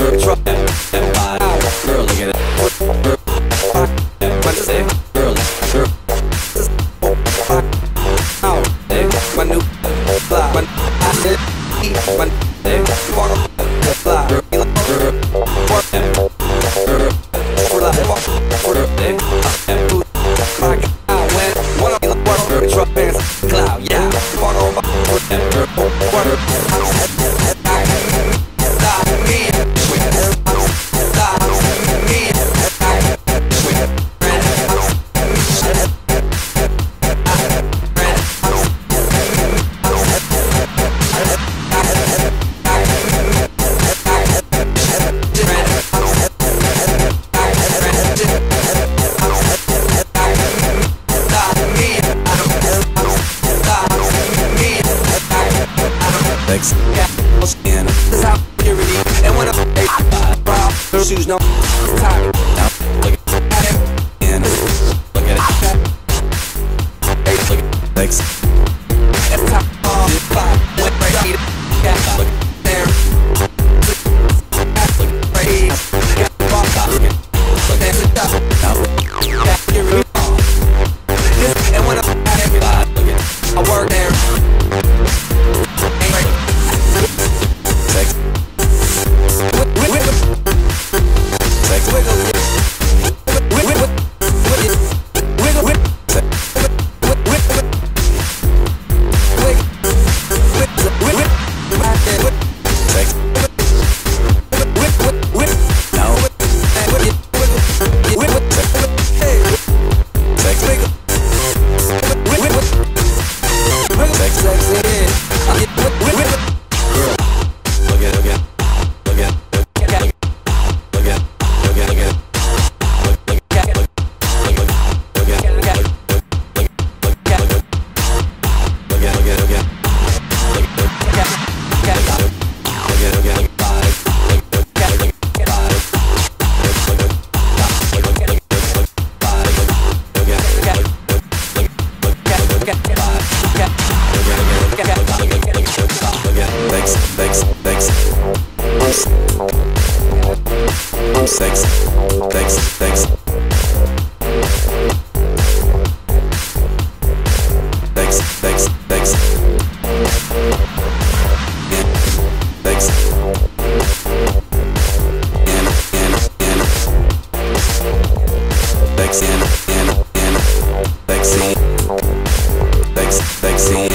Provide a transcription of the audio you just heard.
work truck. Context sexy, sexy.